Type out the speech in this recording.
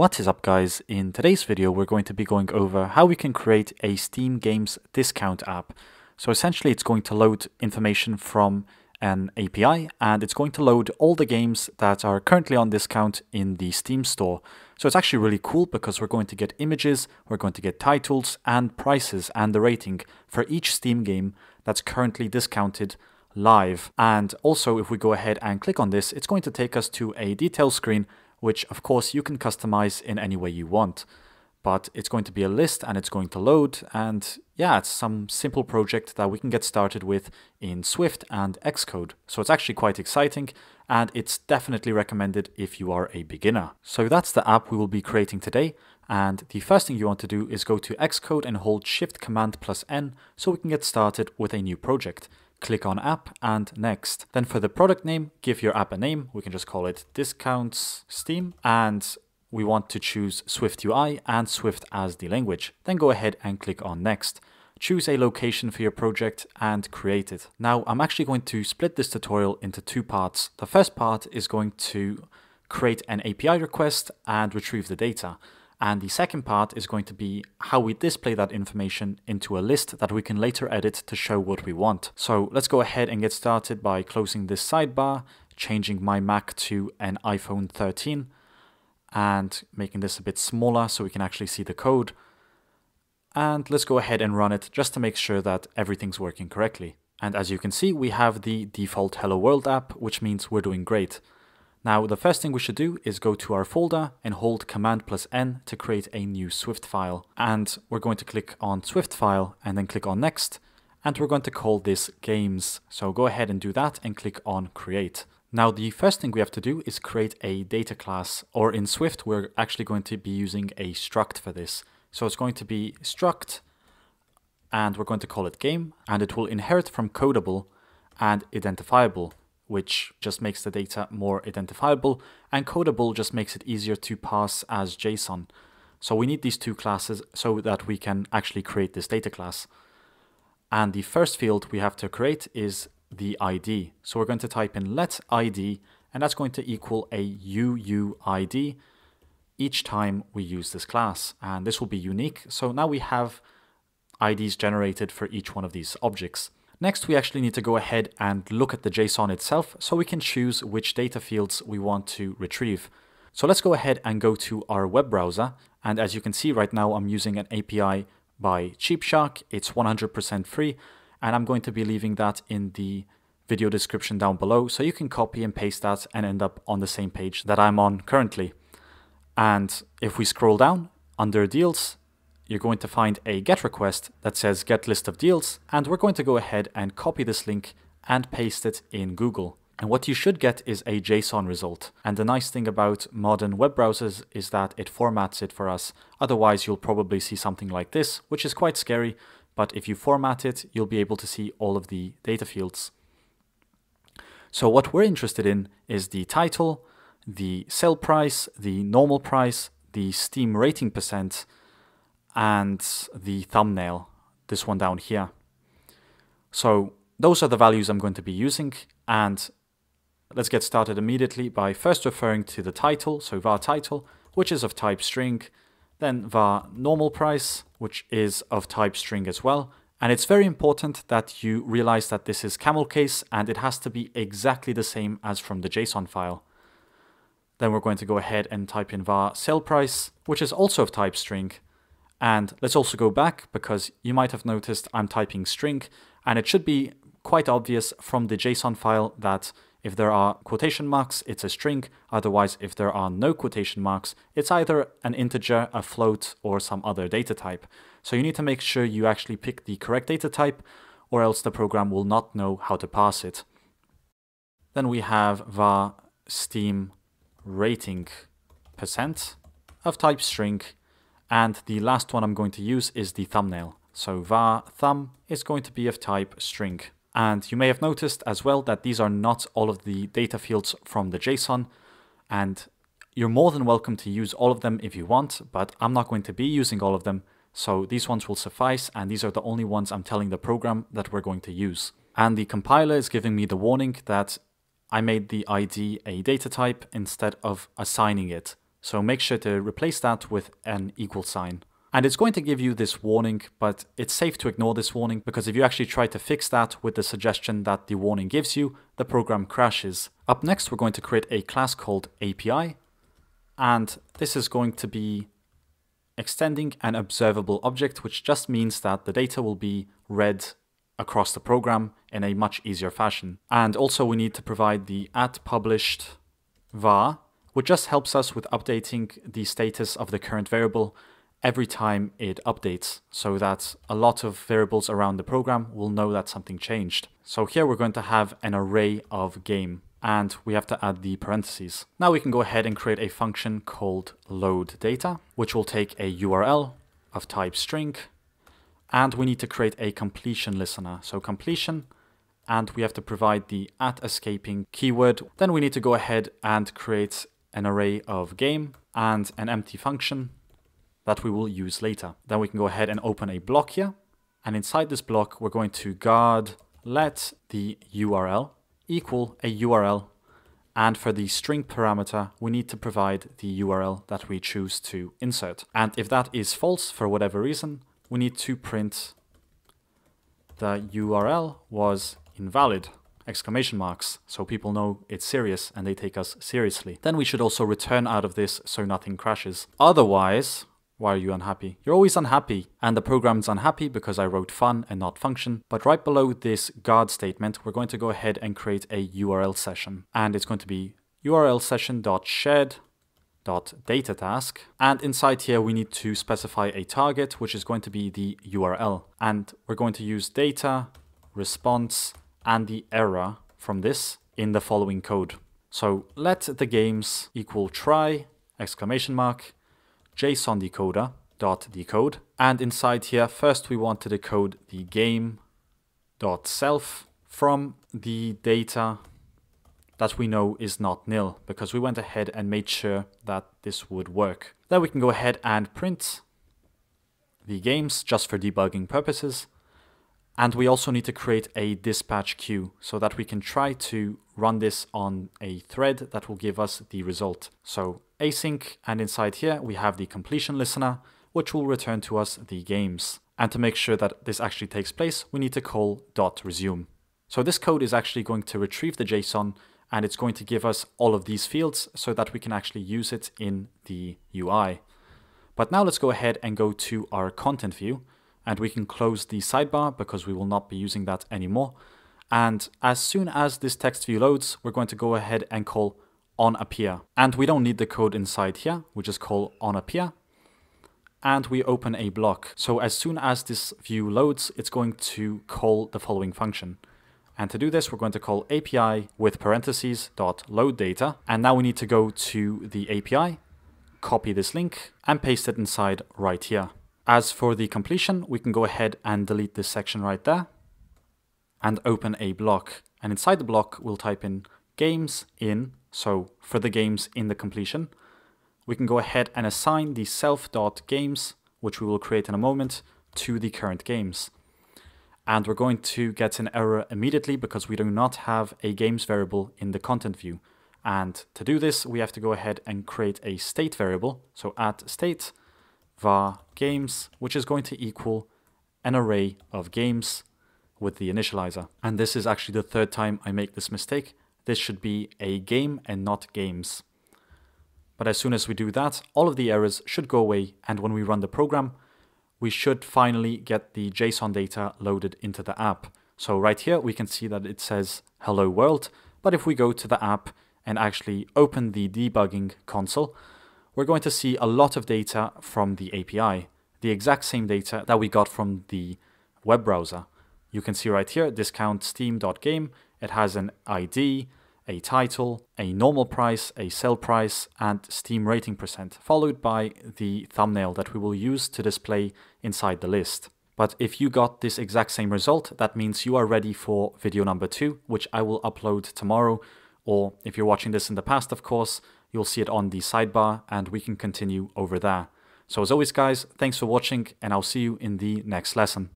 What is up guys? In today's video we're going to be going over how we can create a Steam Games discount app. So essentially it's going to load information from an API and it's going to load all the games that are currently on discount in the Steam store. So it's actually really cool because we're going to get images, we're going to get titles and prices and the rating for each Steam game that's currently discounted live. And also if we go ahead and click on this, it's going to take us to a detail screen which of course you can customize in any way you want. But it's going to be a list and it's going to load and yeah, it's some simple project that we can get started with in Swift and Xcode. So it's actually quite exciting and it's definitely recommended if you are a beginner. So that's the app we will be creating today. And the first thing you want to do is go to Xcode and hold Shift Command plus N so we can get started with a new project click on app and next. Then for the product name, give your app a name. We can just call it discounts Steam and we want to choose Swift UI and Swift as the language. Then go ahead and click on next. Choose a location for your project and create it. Now I'm actually going to split this tutorial into two parts. The first part is going to create an API request and retrieve the data. And the second part is going to be how we display that information into a list that we can later edit to show what we want. So let's go ahead and get started by closing this sidebar, changing my Mac to an iPhone 13 and making this a bit smaller so we can actually see the code. And let's go ahead and run it just to make sure that everything's working correctly. And as you can see, we have the default Hello World app, which means we're doing great. Now the first thing we should do is go to our folder and hold Command plus N to create a new Swift file. And we're going to click on Swift file and then click on next. And we're going to call this games. So go ahead and do that and click on create. Now the first thing we have to do is create a data class or in Swift we're actually going to be using a struct for this. So it's going to be struct and we're going to call it game and it will inherit from codable and identifiable which just makes the data more identifiable, and codable just makes it easier to pass as JSON. So we need these two classes so that we can actually create this data class. And the first field we have to create is the ID. So we're going to type in let ID, and that's going to equal a UUID each time we use this class. And this will be unique. So now we have IDs generated for each one of these objects. Next, we actually need to go ahead and look at the JSON itself so we can choose which data fields we want to retrieve. So let's go ahead and go to our web browser. And as you can see right now, I'm using an API by CheapShark. It's 100% free. And I'm going to be leaving that in the video description down below. So you can copy and paste that and end up on the same page that I'm on currently. And if we scroll down under deals, you're going to find a GET request that says get list of deals, and we're going to go ahead and copy this link and paste it in Google. And what you should get is a JSON result. And the nice thing about modern web browsers is that it formats it for us. Otherwise, you'll probably see something like this, which is quite scary. But if you format it, you'll be able to see all of the data fields. So what we're interested in is the title, the sale price, the normal price, the Steam rating percent, and the thumbnail, this one down here. So those are the values I'm going to be using and let's get started immediately by first referring to the title, so var title, which is of type string, then var normal price, which is of type string as well. And it's very important that you realize that this is camel case and it has to be exactly the same as from the JSON file. Then we're going to go ahead and type in var sale price, which is also of type string, and let's also go back because you might have noticed I'm typing string and it should be quite obvious from the JSON file that if there are quotation marks, it's a string. Otherwise, if there are no quotation marks, it's either an integer, a float, or some other data type. So you need to make sure you actually pick the correct data type or else the program will not know how to pass it. Then we have var steam rating percent of type string and the last one I'm going to use is the thumbnail. So var thumb is going to be of type string. And you may have noticed as well that these are not all of the data fields from the JSON. And you're more than welcome to use all of them if you want, but I'm not going to be using all of them. So these ones will suffice, and these are the only ones I'm telling the program that we're going to use. And the compiler is giving me the warning that I made the ID a data type instead of assigning it. So make sure to replace that with an equal sign. And it's going to give you this warning, but it's safe to ignore this warning because if you actually try to fix that with the suggestion that the warning gives you, the program crashes. Up next, we're going to create a class called API. And this is going to be extending an observable object, which just means that the data will be read across the program in a much easier fashion. And also we need to provide the at published var, which just helps us with updating the status of the current variable every time it updates so that a lot of variables around the program will know that something changed. So here we're going to have an array of game and we have to add the parentheses. Now we can go ahead and create a function called load data, which will take a URL of type string and we need to create a completion listener. So completion, and we have to provide the at escaping keyword. Then we need to go ahead and create an array of game and an empty function that we will use later. Then we can go ahead and open a block here. And inside this block, we're going to guard let the URL equal a URL. And for the string parameter, we need to provide the URL that we choose to insert. And if that is false for whatever reason, we need to print the URL was invalid exclamation marks so people know it's serious and they take us seriously. Then we should also return out of this so nothing crashes. Otherwise, why are you unhappy? You're always unhappy, and the program's unhappy because I wrote fun and not function. But right below this guard statement, we're going to go ahead and create a URL session. And it's going to be URL session.shared data task. And inside here, we need to specify a target, which is going to be the URL. And we're going to use data, response, and the error from this in the following code. So let the games equal try, exclamation mark, JSON decoder dot decode. And inside here, first we want to decode the game dot self from the data that we know is not nil because we went ahead and made sure that this would work. Then we can go ahead and print the games just for debugging purposes. And we also need to create a dispatch queue so that we can try to run this on a thread that will give us the result. So async and inside here we have the completion listener which will return to us the games. And to make sure that this actually takes place, we need to call dot resume. So this code is actually going to retrieve the JSON and it's going to give us all of these fields so that we can actually use it in the UI. But now let's go ahead and go to our content view and we can close the sidebar because we will not be using that anymore. And as soon as this text view loads, we're going to go ahead and call on appear. And we don't need the code inside here, we just call on appear and we open a block. So as soon as this view loads, it's going to call the following function. And to do this, we're going to call API with parentheses dot load data. And now we need to go to the API, copy this link and paste it inside right here. As for the completion, we can go ahead and delete this section right there and open a block. And inside the block, we'll type in games in. So for the games in the completion, we can go ahead and assign the self.games, which we will create in a moment, to the current games and we're going to get an error immediately because we do not have a games variable in the content view. And to do this, we have to go ahead and create a state variable. So at state var games, which is going to equal an array of games with the initializer. And this is actually the third time I make this mistake. This should be a game and not games. But as soon as we do that, all of the errors should go away. And when we run the program, we should finally get the JSON data loaded into the app. So right here, we can see that it says hello world. But if we go to the app and actually open the debugging console, we're going to see a lot of data from the API, the exact same data that we got from the web browser. You can see right here, discount steam.game. It has an ID, a title, a normal price, a sell price, and Steam rating percent, followed by the thumbnail that we will use to display inside the list. But if you got this exact same result, that means you are ready for video number two, which I will upload tomorrow. Or if you're watching this in the past, of course, you'll see it on the sidebar and we can continue over there. So as always, guys, thanks for watching and I'll see you in the next lesson.